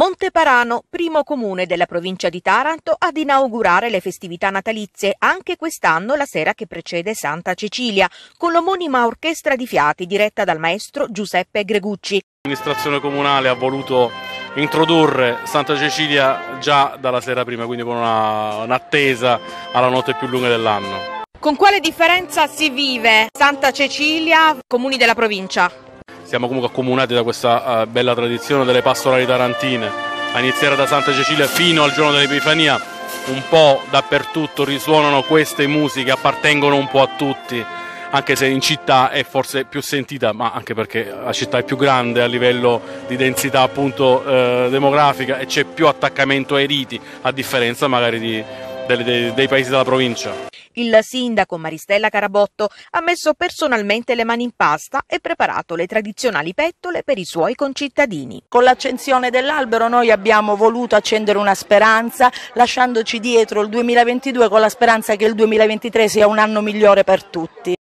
Monteparano, primo comune della provincia di Taranto, ad inaugurare le festività natalizie anche quest'anno la sera che precede Santa Cecilia, con l'omonima orchestra di fiati diretta dal maestro Giuseppe Gregucci. L'amministrazione comunale ha voluto introdurre Santa Cecilia già dalla sera prima, quindi con un'attesa alla notte più lunga dell'anno. Con quale differenza si vive Santa Cecilia, comuni della provincia? Siamo comunque accomunati da questa uh, bella tradizione delle pastorali tarantine, a iniziare da Santa Cecilia fino al giorno dell'Epifania, un po' dappertutto risuonano queste musiche, appartengono un po' a tutti, anche se in città è forse più sentita, ma anche perché la città è più grande a livello di densità appunto eh, demografica e c'è più attaccamento ai riti, a differenza magari di, dei, dei paesi della provincia. Il sindaco Maristella Carabotto ha messo personalmente le mani in pasta e preparato le tradizionali pettole per i suoi concittadini. Con l'accensione dell'albero noi abbiamo voluto accendere una speranza, lasciandoci dietro il 2022 con la speranza che il 2023 sia un anno migliore per tutti.